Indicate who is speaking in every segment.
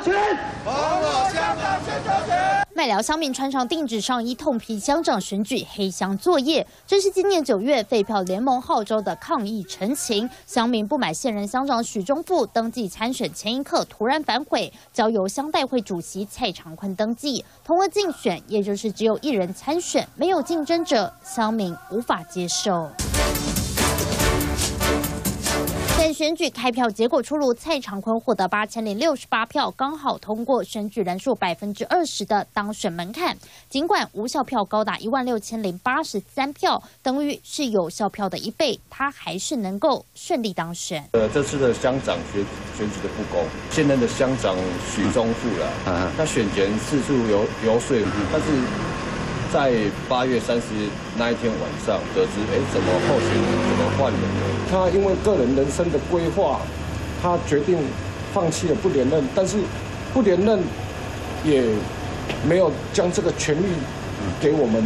Speaker 1: 权，还我香港选择权。麦寮乡民穿上定制上衣，痛批乡长选举黑箱作业。这是今年九月废票联盟号召的抗议陈情。乡民不满现任乡长许忠富登记参选前一刻突然反悔，交由乡代会主席蔡长坤登记，同额竞选，也就是只有一人参选，没有竞争者，乡民无法接受。选举开票结果出炉，蔡长坤获得八千零六十八票，刚好通过选举人数百分之二十的当选门槛。尽管无效票高达一万六千零八十三票，等于是有效票的一倍，他还是能够顺利当选。
Speaker 2: 呃，这次的乡长选选举的不公，现任的乡长许宗富了，他选前四处游游说，但是在八月三十那一天晚上得知，哎，怎么候选人怎么换人了？
Speaker 3: 他因为个人人生的规划，他决定放弃了不连任，但是不连任也没有将这个权利给我们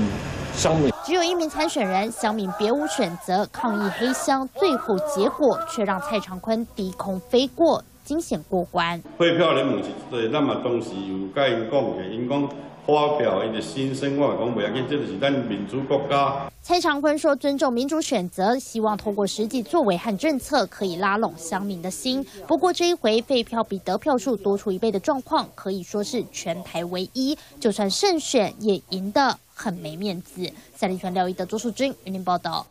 Speaker 3: 乡民。
Speaker 1: 只有一名参选人，乡民别无选择，抗议黑箱，最后结果却让蔡长坤低空飞过，惊险过关。
Speaker 4: 废票联盟是对，那么当时有甲因讲嘅，因讲。发表一个新生，我讲不要紧，这就是咱民主国家。
Speaker 1: 蔡长坤说：“尊重民主选择，希望通过实际作为和政策，可以拉拢乡民的心。不过这一回废票比得票数多出一倍的状况，可以说是全台唯一。就算胜选，也赢得很没面子。”赛立全、廖一德、周树军，云林报道。